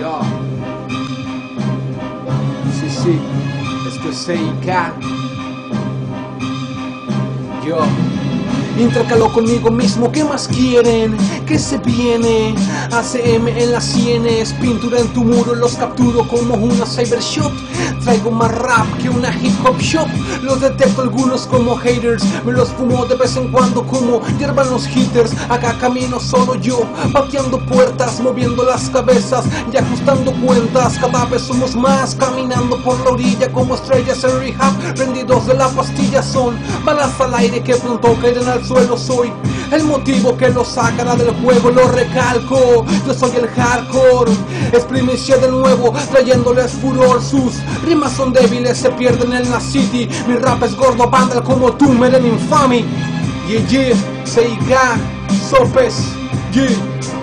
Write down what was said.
Yo. Sí, sí. Esto es CIK. Yo. Intercalo conmigo mismo, ¿qué más quieren? ¿Qué se viene? ACM en las sienes, pintura en tu muro, los capturo como una cybershot. Traigo más rap que una hip hop shop. Los detecto algunos como haters, me los fumo de vez en cuando como hierban los hitters. Acá camino solo yo, pateando puertas, moviendo las cabezas y ajustando cuentas. Cada vez somos más, caminando por la orilla como estrellas en rehab. Rendidos de la pastilla son balas al aire que pronto caerán al suelo. Soy el motivo que lo sacará del juego, lo recalco. Yo soy el hardcore, es primicia de nuevo, trayéndoles furor. Sus rimas son débiles, se pierden en la city. Mi rap es gordo, banda como tú, meren infami. Yeah, yeah, Seiga, sopes, yeah.